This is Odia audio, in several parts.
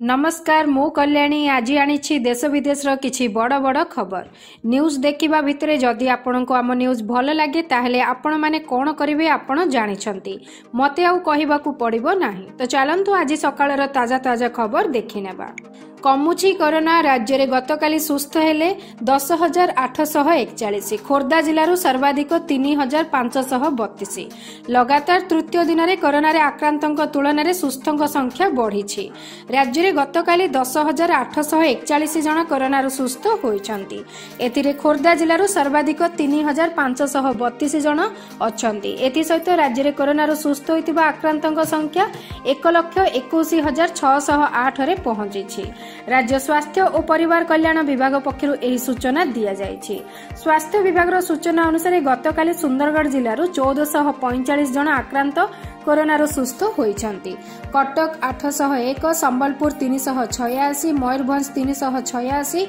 ନମସ୍କାର ମୁଁ କଲ୍ୟାଣୀ। ଆଜି ଆଣିଛି ଦେଶ ବିଦେଶର କିଛି ବଡ଼ ବଡ଼ ଖବର। ନ୍ୟୁଜ୍ ଦେଖିବା ଭିତରେ ଯଦି ଆପଣଙ୍କୁ ଆମ ନ୍ୟୁଜ୍ ଭଲ ଲାଗେ ତାହେଲେ ଆପଣମାନେ କ'ଣ କରିବେ ଆପଣ ଜାଣିଛନ୍ତି। ମୋତେ ଆଉ କହିବାକୁ ପଡ଼ିବ ନାହିଁ। ତ ଚାଲନ୍ତୁ ଆଜି ସକାଳର ତାଜା ତାଜା ଖବର ଦେଖିନେବା। କମୁଛି କରୋନା ରାଜ୍ୟରେ ଗତକାଲି ସୁସ୍ଥ ହେଲେ ଦଶ ହଜାର ଆଠଶହ ଏକଚାଳିଶ। ଖୋର୍ଦ୍ଧା ଜିଲ୍ଲାରୁ ସର୍ବାଧିକ ତିନି ହଜାର ପାଞ୍ଚଶହ ବତିଶ। ଲଗାତାର ତୃତୀୟ ଦିନରେ କରୋନାରେ ଆକ୍ରାନ୍ତଙ୍କ ତୁଳନାରେ ସୁସ୍ଥଙ୍କ ସଂଖ୍ୟା ବଢ଼ିଛି। ରାଜ୍ୟରେ ଗତକାଲି ଦଶ ହଜାର ଆଠଶହ ଏକଚାଳିଶ ଜଣ କରୋନାରୁ ସୁସ୍ଥ ହୋଇଛନ୍ତି। ଏଥିରେ ଖୋର୍ଦ୍ଧା ଜିଲ୍ଲାରୁ ସର୍ବାଧିକ ତିନି ହଜାର ପାଞ୍ଚଶହ ବତିଶ ଜଣ ଅଛନ୍ତି। ଏଥିସହିତ ରାଜ୍ୟରେ କରୋନାରୁ ସୁସ୍ଥ ହୋଇଥିବା ଆକ୍ରାନ୍ତଙ୍କ ସଂଖ୍ୟା ଏକ ଲକ୍ଷ ଏକୋଇଶ ହଜାର ଛଅଶହ ଆଠରେ ପହଞ୍ଚିଛି। ରାଜ୍ୟ ସ୍ୱାସ୍ଥ୍ୟ ଓ ପରିବାର କଲ୍ୟାଣ ବିଭାଗ ପକ୍ଷରୁ ଏହି ସୂଚନା ଦିଆଯାଇଛି। ସ୍ୱାସ୍ଥ୍ୟ ବିଭାଗର ସୂଚନା ଅନୁସାରେ ଗତକାଲି ସୁନ୍ଦରଗଡ଼ ଜିଲ୍ଲାରୁ ଚଉଦଶହ ପଇଁଚାଳିଶ ଜଣ ଆକ୍ରାନ୍ତ କରୋନାରୁ ସୁସ୍ଥ ହୋଇଛନ୍ତି। କଟକ ଆଠଶହ ଏକ ସମ୍ବଲପୁର ତିନିଶହ ଛୟାଅଶୀ ମୟୂରଭଞ୍ଜ ତିନିଶହ ଛୟାଅଶୀ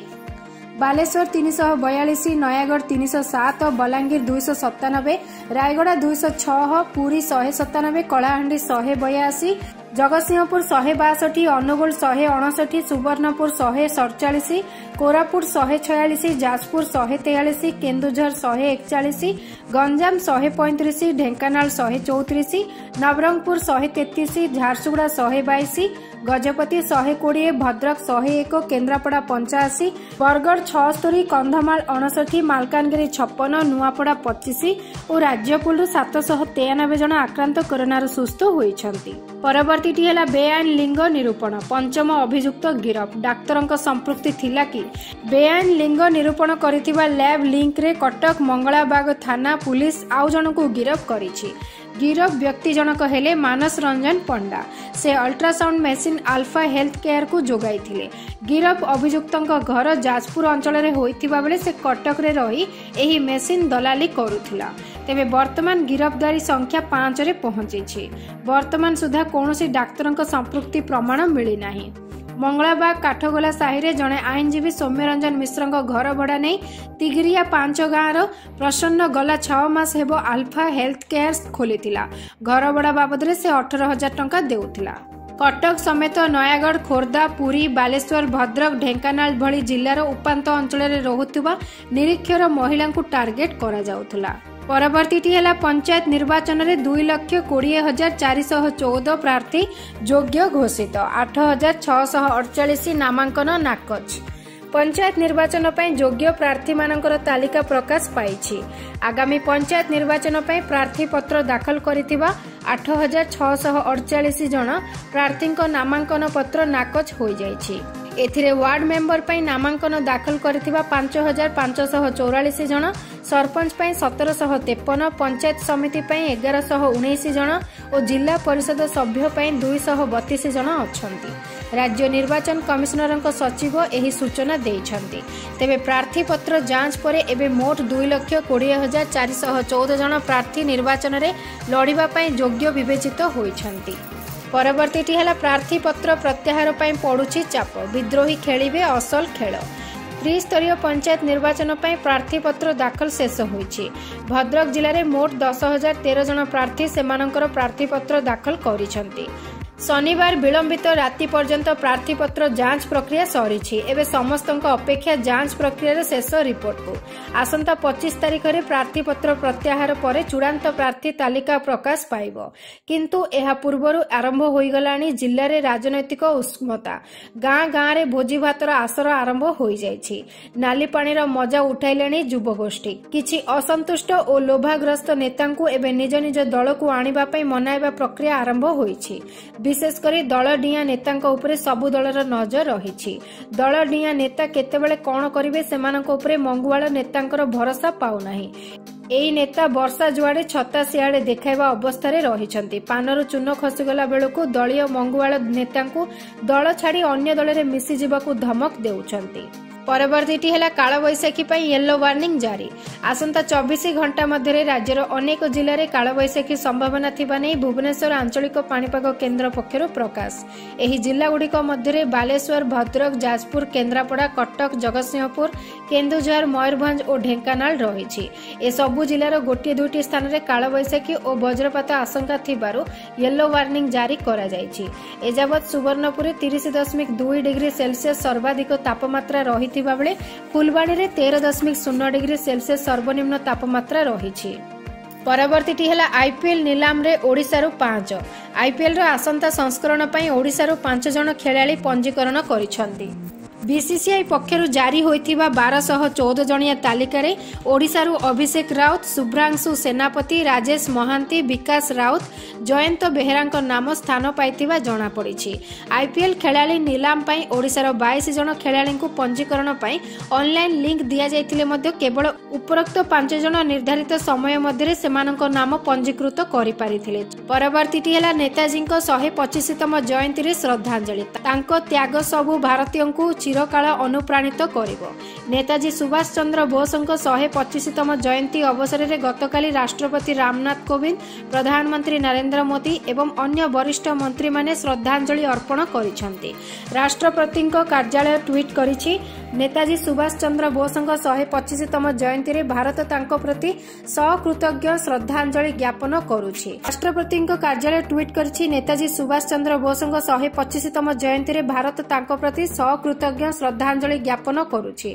ବାଲେଶ୍ୱର ତିନିଶହ ବୟାଳିଶ ନୟାଗଡ଼ ତିନିଶହ ସାତ ବଲାଙ୍ଗୀର ଦୁଇଶହ ସତାନବେ ରାୟଗଡ଼ା ଦୁଇଶହ ଛଅ ପୁରୀ ଶହେ ସତାନବେ କଳାହାଣ୍ଡି ଶହେ ବୟାଅଶୀ ଜଗତସିଂହପୁର ଶହେ ବାଷଠି ଅନୁଗୁଳ ଶହେ ଅଣଷଠି ସୁବର୍ଣ୍ଣପୁର ଶହେ ସଡ଼ଚାଳିଶ କୋରାପୁଟ ଶହେ ଛୟାଳିଶ ଯାଜପୁର ଶହେ ତେୟାଳିଶ କେନ୍ଦୁଝର ଶହେ ଏକଚାଳିଶ ଗଞ୍ଜାମ ଶହେ ପଇଁତିରିଶ ଢେଙ୍କାନାଳ ଶହେ ଚଉତିରିଶ ନବରଙ୍ଗପୁର ଶହେ ତେତିଶ ଝାରସୁଗୁଡ଼ା ଶହେ ବାଇଶ ଗଜପତି ଶହେ କୋଡ଼ିଏ ଭଦ୍ରକ ଶହେ ଏକ କେନ୍ଦ୍ରାପଡ଼ା ପଞ୍ଚାଅଶୀ ବରଗଡ଼ ଛଅସ୍ତରୀ କନ୍ଧମାଳ ଅଣଷଠି ମାଲକାନଗିରି ଛପନ ନୂଆପଡ଼ା ପଚିଶ ଓ ରାଜ୍ୟପୁରରୁ ସାତଶହ ତେୟାନବେ ଜଣ ଆକ୍ରାନ୍ତ କରୋନାରୁ ସୁସ୍ଥ ହୋଇଛନ୍ତି। ପରବର୍ତ୍ତୀଟି ହେଲା ବେଆଇନ ଲିଙ୍ଗ ନିରୂପଣ। ପଞ୍ଚମ ଅଭିଯୁକ୍ତ ଗିରଫ। ଡାକ୍ତରଙ୍କ ସମ୍ପୃକ୍ତି ଥିଲା କି? ବେଆଇନ ଲିଙ୍ଗ ନିରୂପଣ କରିଥିବା ଲ୍ୟାବ୍ ଲିଙ୍କରେ କଟକ ମଙ୍ଗଳାବାଗ ଥାନା ପୁଲିସ ଆଉ ଜଣଙ୍କୁ ଗିରଫ କରିଛି। ଗିରଫ ବ୍ୟକ୍ତି ଜଣକ ହେଲେ ମାନସ ରଞ୍ଜନ ପଣ୍ଡା। ସେ ଅଲ୍ଟ୍ରାସାଉଣ୍ଡ ମେସିନ୍ ଆଲଫା ହେଲ୍ଥ କେୟାରକୁ ଯୋଗାଇଥିଲେ। ଗିରଫ ଅଭିଯୁକ୍ତଙ୍କ ଘର ଯାଜପୁର ଅଞ୍ଚଳରେ ହୋଇଥିବା ବେଳେ ସେ କଟକରେ ରହି ଏହି ମେସିନ୍ ଦଲାଲି କରୁଥିଲା। ତେବେ ବର୍ତ୍ତମାନ ଗିରଫଦାରୀ ସଂଖ୍ୟା ପାଞ୍ଚରେ ପହଞ୍ଚିଛି। ବର୍ତ୍ତମାନ ସୁଦ୍ଧା କୌଣସି ଡାକ୍ତରଙ୍କ ସମ୍ପୃକ୍ତି ପ୍ରମାଣ ମିଳିନାହିଁ। ମଙ୍ଗଳାବାଗ କାଠଗୋଲା ସାହିରେ ଜଣେ ଆଇନଜୀବୀ ସୌମ୍ୟରଞ୍ଜନ ମିଶ୍ରଙ୍କ ଘର ଭଡ଼ା ନେଇ ତିଗିରିଆ ପାଞ୍ଚ ଗାଁର ପ୍ରସନ୍ନ ଗଲା ଛଅ ମାସ ହେବ ଆଲଫା ହେଲ୍ଥ କେୟାର ଖୋଲିଥିଲା। ଘର ଭଡ଼ା ବାବଦରେ ସେ ଅଠର ହଜାର ଟଙ୍କା ଦେଉଥିଲା। କଟକ ସମେତ ନୟାଗଡ଼ ଖୋର୍ଦ୍ଧା ପୁରୀ ବାଲେଶ୍ୱର ଭଦ୍ରକ ଢେଙ୍କାନାଳ ଭଳି ଜିଲ୍ଲାର ଉପାନ୍ତ ଅଞ୍ଚଳରେ ରହୁଥିବା ନିରୀକ୍ଷର ମହିଳାଙ୍କୁ ଟାର୍ଗେଟ କରାଯାଉଥିଲା। ପରବର୍ତ୍ତୀଟି ହେଲା ପଞ୍ଚାୟତ ନିର୍ବାଚନରେ ଦୁଇ ଲକ୍ଷ କୋଡ଼ିଏ ହଜାର ଚାରିଶହ ଚଉଦ ପ୍ରାର୍ଥୀ ଯୋଗ୍ୟ ଘୋଷିତ। ଆଠ ହଜାର ଛଅଶହ ଅଡ଼ଚାଳିଶ ନାମାଙ୍କନ ନାକଚ। ପଞ୍ଚାୟତ ନିର୍ବାଚନ ପାଇଁ ଯୋଗ୍ୟ ପ୍ରାର୍ଥୀମାନଙ୍କର ତାଲିକା ପ୍ରକାଶ ପାଇଛି। ଆଗାମୀ ପଞ୍ଚାୟତ ନିର୍ବାଚନ ପାଇଁ ପ୍ରାର୍ଥୀପତ୍ର ଦାଖଲ କରିଥିବା ଆଠ ହଜାର ଛଅଶହ ଅଡ଼ଚାଳିଶ ଜଣ ପ୍ରାର୍ଥୀଙ୍କ ନାମାଙ୍କନ ପତ୍ର ନାକଚ ହୋଇଯାଇଛି। ଏଥିରେ ୱାର୍ଡ ମେମ୍ବର ପାଇଁ ନାମାଙ୍କନ ଦାଖଲ କରିଥିବା ପାଞ୍ଚ ହଜାର ପାଞ୍ଚଶହ ଚଉରାଳିଶ ଜଣ ସରପଞ୍ଚ ପାଇଁ ସତରଶହ ତେପନ ପଞ୍ଚାୟତ ସମିତି ପାଇଁ ଏଗାରଶହ ଉଣେଇଶ ଜଣ ଓ ଜିଲ୍ଲା ପରିଷଦ ସଭ୍ୟ ପାଇଁ ଦୁଇଶହ ବତିଶ ଜଣ ଅଛନ୍ତି। ରାଜ୍ୟ ନିର୍ବାଚନ କମିଶନରଙ୍କ ସଚିବ ଏହି ସୂଚନା ଦେଇଛନ୍ତି। ତେବେ ପ୍ରାର୍ଥୀପତ୍ର ଯାଞ୍ଚ ପରେ ଏବେ ମୋଟ ଦୁଇ ଲକ୍ଷ କୋଡ଼ିଏ ହଜାର ଚାରିଶହ ଚଉଦ ଜଣ ପ୍ରାର୍ଥୀ ନିର୍ବାଚନରେ ଲଢ଼ିବା ପାଇଁ ଯୋଗ୍ୟ ବିବେଚିତ ହୋଇଛନ୍ତି। ପରବର୍ତ୍ତୀଟି ହେଲା ପ୍ରାର୍ଥୀପତ୍ର ପ୍ରତ୍ୟାହାର ପାଇଁ ପଡ଼ୁଛି ଚାପ। ବିଦ୍ରୋହୀ ଖେଳିବେ ଅସଲ ଖେଳ। ତ୍ରିସ୍ତରୀୟ ପଞ୍ଚାୟତ ନିର୍ବାଚନ ପାଇଁ ପ୍ରାର୍ଥୀପତ୍ର ଦାଖଲ ଶେଷ ହୋଇଛି। ଭଦ୍ରକ ଜିଲ୍ଲାରେ ମୋଟ ଦଶ ହଜାର ତେର ଜଣ ପ୍ରାର୍ଥୀ ସେମାନଙ୍କର ପ୍ରାର୍ଥୀପତ୍ର ଦାଖଲ କରିଛନ୍ତି। ଶନିବାର ବିଳମ୍ବିତ ରାତି ପର୍ଯ୍ୟନ୍ତ ପ୍ରାର୍ଥୀପତ୍ର ଯାଞ୍ଚ ପ୍ରକ୍ରିୟା ସରିଛି। ଏବେ ସମସ୍ତଙ୍କ ଅପେକ୍ଷା ଯାଞ୍ଚ ପ୍ରକ୍ରିୟାର ଶେଷ ରିପୋର୍ଟକୁ। ଆସନ୍ତା ପଚିଶ ତାରିଖରେ ପ୍ରାର୍ଥୀପତ୍ର ପ୍ରତ୍ୟାହାର ପରେ ଚୂଡ଼ାନ୍ତ ପ୍ରାର୍ଥୀ ତାଲିକା ପ୍ରକାଶ ପାଇବ। କିନ୍ତୁ ଏହା ପୂର୍ବରୁ ଆରମ୍ଭ ହୋଇଗଲାଣି ଜିଲ୍ଲାରେ ରାଜନୈତିକ ଉଷ୍ମତା। ଗାଁ ଗାଁରେ ଭୋଜି ଭାତର ଆସର ଆରମ୍ଭ ହୋଇଯାଇଛି। ନାଲି ପାଣିର ମଜା ଉଠାଇଲେଣି ଯୁବଗୋଷ୍ଠୀ। କିଛି ଅସନ୍ତୁଷ୍ଟ ଓ ଲୋଭାଗ୍ରସ୍ତ ନେତାଙ୍କୁ ଏବେ ନିଜ ନିଜ ଦଳକୁ ଆଣିବା ପାଇଁ ମନାଇବା ପ୍ରକ୍ରିୟା ଆରମ୍ଭ ହୋଇଛି। ବିଶେଷ କରି ଦଳ ଡିଆଁ ନେତାଙ୍କ ଉପରେ ସବୁ ଦଳର ନଜର ରହିଛି। ଦଳ ଡିଆଁ ନେତା କେତେବେଳେ କ'ଣ କରିବେ ସେମାନଙ୍କ ଉପରେ ମଙ୍ଗୁଆଳ ନେତାଙ୍କର ଭରସା ପାଉନାହିଁ। ଏହି ନେତା ବର୍ଷା ଯୁଆଡେ ଛତା ସିଆଡେ ଦେଖାଇବା ଅବସ୍ଥାରେ ରହିଛନ୍ତି। ପାନରୁ ଚୂନ ଖସିଗଲା ବେଳକୁ ଦଳୀୟ ମଙ୍ଗୁଆଳ ନେତାଙ୍କୁ ଦଳ ଛାଡି ଅନ୍ୟ ଦଳରେ ମିଶିଯିବାକୁ ଧମକ ଦେଉଛନ୍ତି। ପରବର୍ତ୍ତୀଟି ହେଲା କାଳବୈଶାଖୀ ପାଇଁ ୟେଲୋ ୱାର୍ଣ୍ଣିଂ ଜାରି। ଆସନ୍ତା ଚବିଶ ଘଣ୍ଟା ମଧ୍ୟରେ ରାଜ୍ୟର ଅନେକ ଜିଲ୍ଲାରେ କାଳବୈଶାଖୀ ସମ୍ଭାବନା ଥିବା ନେଇ ଭୁବନେଶ୍ୱର ଆଞ୍ଚଳିକ ପାଣିପାଗ କେନ୍ଦ୍ର ପକ୍ଷରୁ ପ୍ରକାଶ। ଏହି ଜିଲ୍ଲାଗୁଡ଼ିକ ମଧ୍ୟରେ ବାଲେଶ୍ୱର ଭଦ୍ରକ ଯାଜପୁର କେନ୍ଦ୍ରାପଡ଼ା କଟକ ଜଗତସିଂହପୁର କେନ୍ଦୁଝର ମୟୂରଭଞ୍ଜ ଓ ଢେଙ୍କାନାଳ ରହିଛି। ଏସବୁ ଜିଲ୍ଲାର ଗୋଟିଏ ଦୁଇଟି ସ୍ଥାନରେ କାଳବୈଶାଖୀ ଓ ବଜ୍ରପାତ ଆଶଙ୍କା ଥିବାରୁ ୟେଲୋ ୱାର୍ଣ୍ଣିଂ ଜାରି କରାଯାଇଛି। ଏଯାବତ୍ ସୁବର୍ଣ୍ଣପୁରରେ ତିରିଶ ଦଶମିକ ଦୁଇ ଡିଗ୍ରୀ ସେଲସିୟସ୍ ସର୍ବାଧିକ ତାପମାତ୍ରା ରହିଥିଲା ଥିବା ବେଳେ ଫୁଲବାଣୀରେ ତେର ଦଶମିକ ଶୂନ ଡିଗ୍ରୀ ସେଲସିୟସ୍ ସର୍ବନିମ୍ନ ତାପମାତ୍ରା ରହିଛି। ପରବର୍ତ୍ତୀଟି ହେଲା ଆଇପିଏଲ୍ ନିଲାମରେ ଓଡ଼ିଶାରୁ ପାଞ୍ଚ। ଆଇପିଏଲ୍ର ଆସନ୍ତା ସଂସ୍କରଣ ପାଇଁ ଓଡ଼ିଶାରୁ ପାଞ୍ଚ ଜଣ ଖେଳାଳି ପଞ୍ଜୀକରଣ କରିଛନ୍ତି। ବିସିସିଆଇ ପକ୍ଷରୁ ଜାରି ହୋଇଥିବା ବାରଶହ ଚଉଦ ଜଣିଆ ତାଲିକାରେ ଓଡ଼ିଶାରୁ ଅଭିଷେକ ରାଉତ ଶୁଭ୍ରାଂଶୁ ସେନାପତି ରାଜେଶ ମହାନ୍ତି ବିକାଶ ରାଉତ ଜୟନ୍ତ ବେହେରାଙ୍କ ନାମ ସ୍ଥାନ ପାଇଥିବା ଜଣାପଡ଼ିଛି। ଆଇପିଏଲ୍ ଖେଳାଳି ନିଲାମ ପାଇଁ ଓଡ଼ିଶାର ବାଇଶ ଜଣ ଖେଳାଳିଙ୍କୁ ପଞ୍ଜୀକରଣ ପାଇଁ ଅନ୍ଲାଇନ୍ ଲିଙ୍କ ଦିଆଯାଇଥିଲେ ମଧ୍ୟ କେବଳ ଉପରୋକ୍ତ ପାଞ୍ଚ ଜଣ ନିର୍ଦ୍ଧାରିତ ସମୟ ମଧ୍ୟରେ ସେମାନଙ୍କ ନାମ ପଞ୍ଜୀକୃତ କରିପାରିଥିଲେ। ପରବର୍ତ୍ତୀଟି ହେଲା ନେତାଜୀଙ୍କ ଶହେ ପଚିଶତମ ଜୟନ୍ତୀରେ ଶ୍ରଦ୍ଧାଞ୍ଜଳି। ତାଙ୍କ ତ୍ୟାଗ ସବୁ ଭାରତୀୟଙ୍କୁ ଚିରକାଳ ଅନୁପ୍ରାଣିତ କରିବ ନେତାଜୀ ସୁଭାଷ ଚନ୍ଦ୍ର ବୋଷଙ୍କ ଶହେ ପଚିଶତମ ଜୟନ୍ତୀ ଅବସରରେ ଗତକାଲି ରାଷ୍ଟ୍ରପତି ରାମନାଥ କୋବିନ୍ଦ ପ୍ରଧାନମନ୍ତ୍ରୀ ନରେନ୍ଦ୍ର ମୋଦି ଏବଂ ଅନ୍ୟ ବରିଷ୍ଠ ମନ୍ତ୍ରୀମାନେ ଶ୍ରଦ୍ଧାଞ୍ଜଳି ଅର୍ପଣ କରିଛନ୍ତି। ରାଷ୍ଟ୍ରପତିଙ୍କ କାର୍ଯ୍ୟାଳୟ ଟ୍ୱିଟ୍ କରିଛି ନେତାଜୀ ସୁଭାଷ ଚନ୍ଦ୍ର ବୋଷଙ୍କ ଶହେ ପଚିଶତମ ଜୟନ୍ତୀରେ ଭାରତ ତାଙ୍କ ପ୍ରତି ସକୃତଜ୍ଞ ଶ୍ରଦ୍ଧାଞ୍ଜଳି ଜ୍ଞାପନ କରୁଛି। ରାଷ୍ଟ୍ରପତିଙ୍କ କାର୍ଯ୍ୟାଳୟ ଟ୍ୱିଟ୍ କରିଛି ନେତାଜୀ ସୁଭାଷ ଚନ୍ଦ୍ର ବୋଷଙ୍କ ଶହେ ପଚିଶତମ ଜୟନ୍ତୀରେ ଭାରତ ତାଙ୍କ ପ୍ରତି ସକୃତଜ୍ଞ ଶ୍ରଦ୍ଧାଞ୍ଜଳି ଜ୍ଞାପନ କରୁଛି।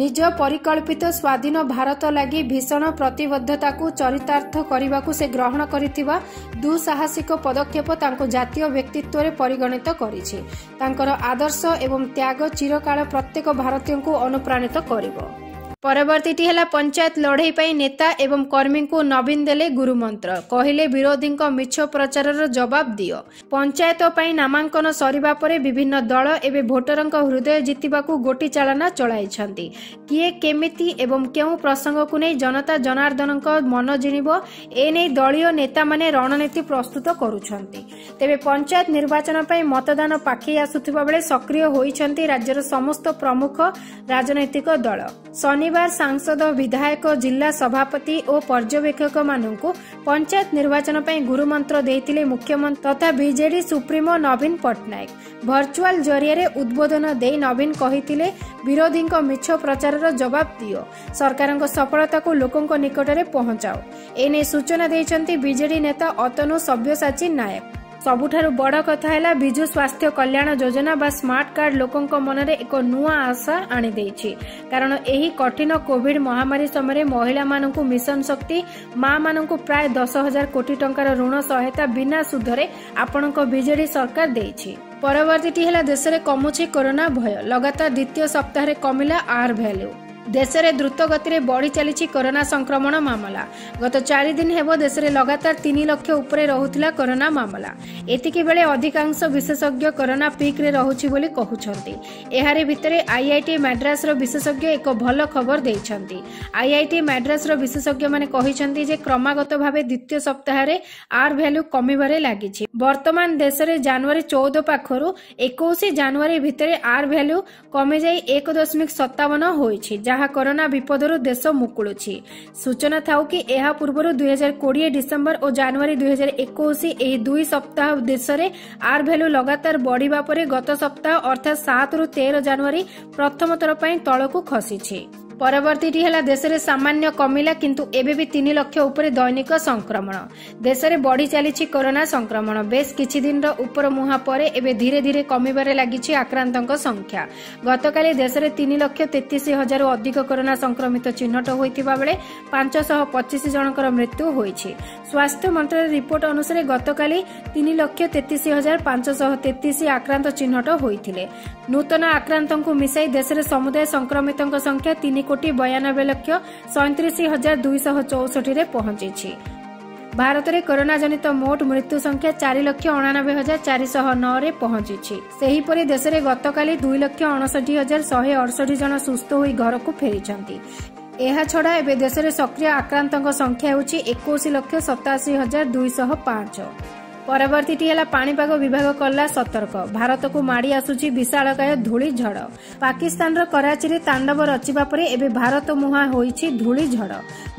ନିଜ ପରିକଳ୍ପିତ ସ୍ୱାଧୀନ ଭାରତ ଲାଗି ଭୀଷଣ ପ୍ରତିବଦ୍ଧତାକୁ ଚରିତାର୍ଥ କରିବାକୁ ସେ ଗ୍ରହଣ କରିଥିବା ଦୁଃସାହସିକ ପଦକ୍ଷେପ ତାଙ୍କୁ ଜାତୀୟ ବ୍ୟକ୍ତିତ୍ୱରେ ପରିଗଣିତ କରିଛି। ତାଙ୍କର ଆଦର୍ଶ ଏବଂ ତ୍ୟାଗ ଚିରକାଳ ପ୍ରତ୍ୟେକ ଭାରତୀୟଙ୍କୁ ଅନୁପ୍ରାଣିତ କରିବ। ପରବର୍ତ୍ତୀଟି ହେଲା ପଞ୍ଚାୟତ ଲଢ଼େଇ ପାଇଁ ନେତା ଏବଂ କର୍ମୀଙ୍କୁ ନବୀନ ଦେଲେ ଗୁରୁମନ୍ତ୍ର। କହିଲେ ବିରୋଧୀଙ୍କ ମିଛ ପ୍ରଚାରର ଜବାବ ଦିଅ। ପଞ୍ଚାୟତ ପାଇଁ ନାମାଙ୍କନ ସରିବା ପରେ ବିଭିନ୍ନ ଦଳ ଏବେ ଭୋଟରଙ୍କ ହୃଦୟ ଜିତିବାକୁ ଗୋଟି ଚାଳନା ଚଳାଇଛନ୍ତି। କିଏ କେମିତି ଏବଂ କେଉଁ ପ୍ରସଙ୍ଗକୁ ନେଇ ଜନତା ଜନାର୍ଦ୍ଦନଙ୍କ ମନ ଜିଣିବ ଏନେଇ ଦଳୀୟ ନେତାମାନେ ରଣନୀତି ପ୍ରସ୍ତୁତ କରୁଛନ୍ତି। ତେବେ ପଞ୍ଚାୟତ ନିର୍ବାଚନ ପାଇଁ ମତଦାନ ପାଖେଇ ଆସୁଥିବା ବେଳେ ସକ୍ରିୟ ହୋଇଛନ୍ତି ରାଜ୍ୟର ସମସ୍ତ ପ୍ରମୁଖ ରାଜନୈତିକ ଦଳ। ଶନିବାର ସାଂସଦ ବିଧାୟକ ଜିଲ୍ଲା ସଭାପତି ଓ ପର୍ଯ୍ୟବେକ୍ଷକମାନଙ୍କୁ ପଞ୍ଚାୟତ ନିର୍ବାଚନ ପାଇଁ ଗୁରୁମନ୍ତ୍ର ଦେଇଥିଲେ ମୁଖ୍ୟମନ୍ତ୍ରୀ ତଥା ବିଜେଡି ସୁପ୍ରିମୋ ନବୀନ ପଟ୍ଟନାୟକ। ଭର୍ଚୁଆଲ ଜରିଆରେ ଉଦ୍ବୋଧନ ଦେଇ ନବୀନ କହିଥିଲେ ବିରୋଧୀଙ୍କ ମିଛ ପ୍ରଚାରର ଜବାବ ଦିଅ। ସରକାରଙ୍କ ସଫଳତାକୁ ଲୋକଙ୍କ ନିକଟରେ ପହଞ୍ଚାଅ। ଏନେଇ ସୂଚନା ଦେଇଛନ୍ତି ବିଜେଡି ନେତା ଅତନୁ ସବ୍ୟସାଚୀ ନାୟକ। ସବୁଠାରୁ ବଡ଼ କଥା ହେଲା ବିଜୁ ସ୍ୱାସ୍ଥ୍ୟ କଲ୍ୟାଣ ଯୋଜନା ବା ସ୍ମାର୍ଟ କାର୍ଡ ଲୋକଙ୍କ ମନରେ ଏକ ନୂଆ ଆଶା ଆଣିଦେଇଛି। କାରଣ ଏହି କଠିନ କୋଭିଡ ମହାମାରୀ ସମୟରେ ମହିଳାମାନଙ୍କୁ ମିଶନ ଶକ୍ତି ମାମାନଙ୍କୁ ପ୍ରାୟ ଦଶ ହଜାର କୋଟି ଟଙ୍କାର ଋଣ ସହାୟତା ବିନା ସୁଧରେ ଆପଣଙ୍କ ବିଜେଡି ସରକାର ଦେଇଛି। ପରବର୍ତ୍ତୀଟି ହେଲା ଦେଶରେ କମୁଛି କରୋନା ଭୟ। ଲଗାତାର ଦ୍ୱିତୀୟ ସପ୍ତାହରେ କମିଲା ଆର୍ ଭ୍ୟାଲ୍ୟୁ দেশে দ্রুতগতিরে বড়ি চালিছি করোনা সংক্রমণ মামলা। গত চারিদিন হব দেশের লগাতার তিন লক্ষ উপরে রহুলা করোনা মামলা এতিকি বেড়ে অধিকাংশ বিশেষজ্ঞ করোনা পিক্রে রহুছি বলে কুমার এহারি ভিতরে আইআইটি মাড্রাসর বিশেষজ্ঞ এক ভালো খবর দিয়েছেন আইআইটি মাড্রাসর বিশেষজ্ঞ মানে যে ক্রমাগত ভাবে দ্বিতীয় সপ্তাহে আর ভ্যালু কমিবার লাগিছে বর্তমান দেশের জানুয়ারি চৌদ পাখর একুশ জানুয়ারি ভিতরে আর ভ্যালু কমে যাই এক দশমিক সত্তাবন হয়েছে যা ଯାହା କରୋନା ବିପଦରୁ ଦେଶ ମୁକୁଳୁଛି। ସୂଚନା ଥାଉ କି ଏହା ପୂର୍ବରୁ ଦୁଇହଜାର କୋଡ଼ିଏ ଡିସେମ୍ବର ଓ ଜାନୁଆରୀ ଦୁଇହଜାର ଏକୋଇଶ ଏହି ଦୁଇ ସପ୍ତାହ ଦେଶରେ ଆର୍ ଭ୍ୟାଲ୍ୟୁ ଲଗାତାର ବଢ଼ିବା ପରେ ଗତ ସପ୍ତାହ ଅର୍ଥାତ୍ ସାତରୁ ତେର ଜାନୁଆରୀ ପ୍ରଥମ ଥର ପାଇଁ ତଳକୁ ଖସିଛି। ପରବର୍ତ୍ତୀଟି ହେଲା ଦେଶରେ ସାମାନ୍ୟ କମିଲା କିନ୍ତୁ ଏବେ ବି ତିନି ଲକ୍ଷ ଉପରେ ଦୈନିକ ସଂକ୍ରମଣ। ଦେଶରେ ବଢ଼ି ଚାଲିଛି କରୋନା ସଂକ୍ରମଣ। ବେଶ୍ କିଛି ଦିନର ଉପର ମୁହାଁ ପରେ ଏବେ ଧୀରେ ଧୀରେ କମିବାରେ ଲାଗିଛି ଆକ୍ରାନ୍ତଙ୍କ ସଂଖ୍ୟା। ଗତକାଲି ଦେଶରେ ତିନି ଲକ୍ଷ ତେତିଶ ହଜାରରୁ ଅଧିକ କରୋନା ସଂକ୍ରମିତ ଚିହ୍ନଟ ହୋଇଥିବା ବେଳେ ପାଞ୍ଚଶହ ପଚିଶ ଜଣଙ୍କର ମୃତ୍ୟୁ ହୋଇଛି। ସ୍ୱାସ୍ଥ୍ୟ ମନ୍ତ୍ରାଳୟ ରିପୋର୍ଟ ଅନୁସାରେ ଗତକାଲି ତିନି ଲକ୍ଷ ତେତିଶ ହଜାର ପାଞ୍ଚଶହ ତେତିଶ ଆକ୍ରାନ୍ତ ଚିହ୍ନଟ ହୋଇଥିଲେ। ନୂତନ ଆକ୍ରାନ୍ତଙ୍କୁ ମିଶାଇ ଦେଶରେ ସମୁଦାୟ ସଂକ୍ରମିତଙ୍କ ସଂଖ୍ୟା ତିନି କୋଟି ବୟାନବେ ଲକ୍ଷ ସଇଁତିରିଶ ହଜାର ଦୁଇଶହ ଚଉଷଠିରେ ପହଞ୍ଚିଛି। ଭାରତରେ କରୋନା ଜନିତ ମୋଟ ମୃତ୍ୟୁ ସଂଖ୍ୟା ଚାରି ଲକ୍ଷ ଅଣାନବେ ହଜାର ଚାରିଶହ ନଅରେ ପହଞ୍ଚିଛି। ସେହିପରି ଦେଶରେ ଗତକାଲି ଦୁଇ ଲକ୍ଷ ଅଣଷଠି ହଜାର ଶହେ ଅଡ଼ଷଠି ଜଣ ସୁସ୍ଥ ହୋଇ ଘରକୁ ଫେରିଛନ୍ତି। ଏହାଛଡ଼ା ଏବେ ଦେଶରେ ସକ୍ରିୟ ଆକ୍ରାନ୍ତଙ୍କ ସଂଖ୍ୟା ହେଉଛି ଏକୋଇଶ ଲକ୍ଷ ସତାଅଶୀ ହଜାର ଦୁଇଶହ ପାଞ୍ଚ। ପରବର୍ତ୍ତୀଟି ହେଲା ପାଣିପାଗ ବିଭାଗ କଲା ସତର୍କ। ଭାରତକୁ ମାଡ଼ି ଆସୁଛି ବିଶାଳକାୟ ଧୂଳି ଝଡ଼। ପାକିସ୍ତାନର କରାଚିରେ ତାଣ୍ଡବ ରଚିବା ପରେ ଏବେ ଭାରତ ମୁହାଁ ହୋଇଛି ଧୂଳି ଝଡ଼।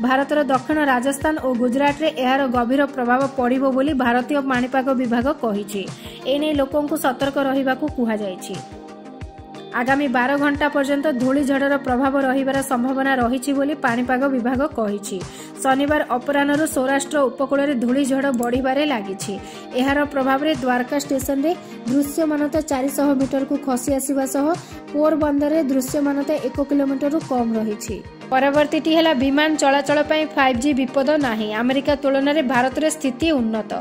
ଭାରତର ଦକ୍ଷିଣ ରାଜସ୍ଥାନ ଓ ଗୁଜରାଟରେ ଏହାର ଗଭୀର ପ୍ରଭାବ ପଡ଼ିବ ବୋଲି ଭାରତୀୟ ପାଣିପାଗ ବିଭାଗ କହିଛି। ଏନେଇ ଲୋକଙ୍କୁ ସତର୍କ ରହିବାକୁ କୁହାଯାଇଛି। ଆଗାମୀ ବାର ଘଣ୍ଟା ପର୍ଯ୍ୟନ୍ତ ଧୂଳିଝଡ଼ର ପ୍ରଭାବ ରହିବାର ସମ୍ଭାବନା ରହିଛି ବୋଲି ପାଣିପାଗ ବିଭାଗ କହିଛି। ଶନିବାର ଅପରାହ୍ନରୁ ସୌରାଷ୍ଟ୍ର ଉପକୂଳରେ ଧୂଳିଝଡ଼ ବଢ଼ିବାରେ ଲାଗିଛି। ଏହାର ପ୍ରଭାବରେ ଦ୍ୱାରକା ଷ୍ଟେସନରେ ଦୃଶ୍ୟମାନତା ଚାରିଶହ ମିଟରକୁ ଖସି ଆସିବା ସହ ପୋରବନ୍ଦରରେ ଦୃଶ୍ୟମାନତା ଏକ କିଲୋମିଟରରୁ କମ୍ ରହିଛି। ପରବର୍ତ୍ତୀଟି ହେଲା ବିମାନ ଚଳାଚଳ ପାଇଁ ଫାଇଭ୍ ଜି ବିପଦ ନାହିଁ। ଆମେରିକା ତୁଳନାରେ ଭାରତରେ ସ୍ଥିତି ଉନ୍ନତ।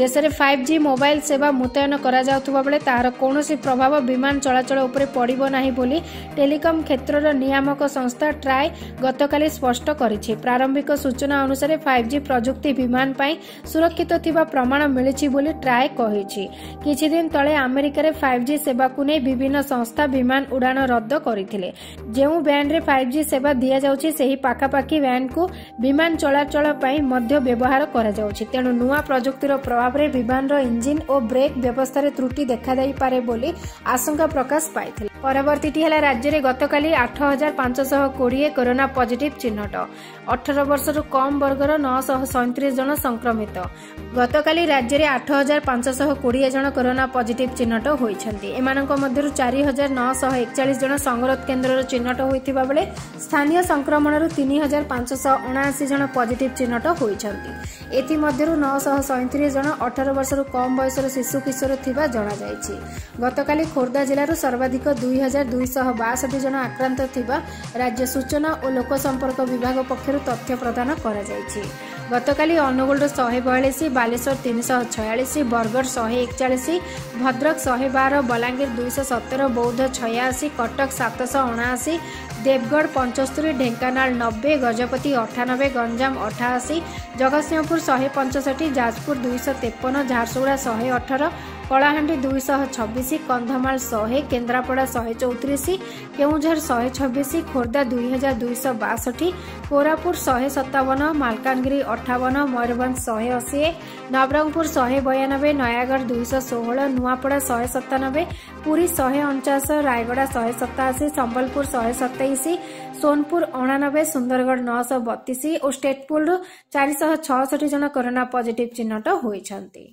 ଦେଶରେ ଫାଇଭ୍ ଜି ମୋବାଇଲ ସେବା ମୁତୟନ କରାଯାଉଥିବା ବେଳେ ତାହାର କୌଣସି ପ୍ରଭାବ ବିମାନ ଚଳାଚଳ ଉପରେ ପଡ଼ିବ ନାହିଁ ବୋଲି ଟେଲିକମ କ୍ଷେତ୍ରର ନିୟାମକ ସଂସ୍ଥା ଟ୍ରାଏ ଗତକାଲି ସ୍ପଷ୍ଟ କରିଛି। ପ୍ରାରମ୍ଭିକ ସୂଚନା ଅନୁସାରେ ଫାଇଭ୍ ଜି ପ୍ରଯୁକ୍ତି ବିମାନ ପାଇଁ ସୁରକ୍ଷିତ ଥିବା ପ୍ରମାଣ ମିଳିଛି ବୋଲି ଟ୍ରାଏ କହିଛି। କିଛିଦିନ ତଳେ ଆମେରିକାରେ ଫାଇଭ୍ ଜି ସେବାକୁ ନେଇ ବିଭିନ୍ନ ସଂସ୍ଥା ବିମାନ ଉଡ଼ାଣ ରଦ୍ଦ କରିଥିଲେ। ଯେଉଁ ବ୍ୟାଣ୍ଡରେ ଫାଇଭ୍ ଜି ସେବା ଦିଆଯାଉଛି ସେହି ପାଖାପାଖି ବ୍ୟାଣ୍ଡକୁ ବିମାନ ଚଳାଚଳ ପାଇଁ ମଧ୍ୟ ବ୍ୟବହାର କରାଯାଉଛି। ତେଣୁ ନୂଆ ପ୍ରଯୁକ୍ତିର ପ୍ରଭାବରେ ବିମାନର ଇଞ୍ଜିନ ଓ ବ୍ରେକ୍ ବ୍ୟବସ୍ଥାରେ ତ୍ରୁଟି ଦେଖାଦେଇପାରେ ବୋଲି ଆଶଙ୍କା ପ୍ରକାଶ ପାଇଥିଲା। ପରବର୍ତ୍ତୀଟି ହେଲା ରାଜ୍ୟରେ ଗତକାଲି ଆଠ ହଜାର ପାଞ୍ଚଶହ କୋଡ଼ିଏ କରୋନା ପଜିଟିଭ ଚିହ୍ନଟ। ଅଠର ବର୍ଷରୁ କମ୍ ବର୍ଗର ନଅଶହ ସଇଁତିରିଶ ଜଣ ସଂକ୍ରମିତ। ଗତକାଲି ରାଜ୍ୟରେ ଆଠ ହଜାର ପାଞ୍ଚଶହ କୋଡ଼ିଏ ଜଣ କରୋନା ପଜିଟିଭ ଚିହ୍ନଟ ହୋଇଛନ୍ତି। ଏମାନଙ୍କ ମଧ୍ୟରୁ ଚାରି ହଜାର ନଅଶହ ଏକଚାଳିଶ ଜଣ ସଂଗରୋଧ କେନ୍ଦ୍ରରେ ଚିହ୍ନଟ ହୋଇଥିବା ବେଳେ ସ୍ଥାନୀୟ ସଂକ୍ରମଣରୁ ତିନି ହଜାର ପାଞ୍ଚଶହ ଅଣାଅଶୀ ଜଣ ପଜିଟିଭ ଚିହ୍ନଟ ହୋଇଛନ୍ତି। ଏଥିମଧ୍ୟରୁ ନଅଶହ ସଇଁତିରିଶ ଜଣ ଅଠର ବର୍ଷରୁ କମ୍ ବୟସର ଶିଶୁ କିଶୋର ଥିବା ଜଣାଯାଇଛି। ଗତକାଲି ଖୋର୍ଦ୍ଧା ଜିଲ୍ଲାରୁ ସର୍ବାଧିକ ଦୁଇ ହଜାର ଦୁଇଶହ ବାଷଠି ଜଣ ଆକ୍ରାନ୍ତ ଥିବା ରାଜ୍ୟ ସୂଚନା ଓ ଲୋକସମ୍ପର୍କ ବିଭାଗ ପକ୍ଷରୁ ତଥ୍ୟ ପ୍ରଦାନ କରାଯାଇଛି। ଗତକାଲି ଅନୁଗୁଳରୁ ଶହେ ବୟାଳିଶ ବାଲେଶ୍ୱର ତିନିଶହ ଛୟାଳିଶ ବରଗଡ଼ ଶହେ ଏକଚାଳିଶ ଭଦ୍ରକ ଶହେ ବାର ବଲାଙ୍ଗୀର ଦୁଇଶହ ସତର ବୌଦ୍ଧ ଛୟାଅଶୀ କଟକ ସାତଶହ ଅଣାଅଶୀ ଦେବଗଡ଼ ପଞ୍ଚସ୍ତରୀ ଢେଙ୍କାନାଳ ନବେ ଗଜପତି ଅଠାନବେ ଗଞ୍ଜାମ ଅଠାଅଶୀ ଜଗତସିଂହପୁର ଶହେ ପଞ୍ଚଷଠି ଯାଜପୁର ଦୁଇଶହ ତେପନ ଝାରସୁଗୁଡ଼ା ଶହେ ଅଠର କଳାହାଣ୍ଡି ଦୁଇଶହ ଛବିଶ କନ୍ଧମାଳ ଶହେ କେନ୍ଦ୍ରାପଡ଼ା ଶହେ ଚଉତିରିଶ କେଉଁଝର ଶହେ ଛବିଶ ଖୋର୍ଦ୍ଧା ଦୁଇ ହଜାର ଦୁଇଶହ ବାଷଠି କୋରାପୁଟ ଶହେ ସତାବନ ମାଲକାନଗିରି ଅଠାବନ ମୟୂରଭଞ୍ଜ ଶହେ ଅଶୀ ନବରଙ୍ଗପୁର ଶହେ ବୟାନବେ ନୟାଗଡ଼ ଦୁଇଶହ ଷୋହଳ ନୂଆପଡ଼ା ଶହେ ସତାନବେ ପୁରୀ ଶହେ ଅଣଚାଶ ରାୟଗଡ଼ା ଶହେ ସତାଅଶୀ ସମ୍ବଲପୁର ଶହେ ସତେଇଶ ସୋନପୁର ଅଣାନବେ ସୁନ୍ଦରଗଡ଼ ନଅଶହ ବତିଶ ଓ ଷ୍ଟେଟପୁଲରୁ ଚାରିଶହ ଛଅଷଠି ଜଣ କରୋନା ପଜିଟିଭ ଚିହ୍ନଟ ହୋଇଛନ୍ତି।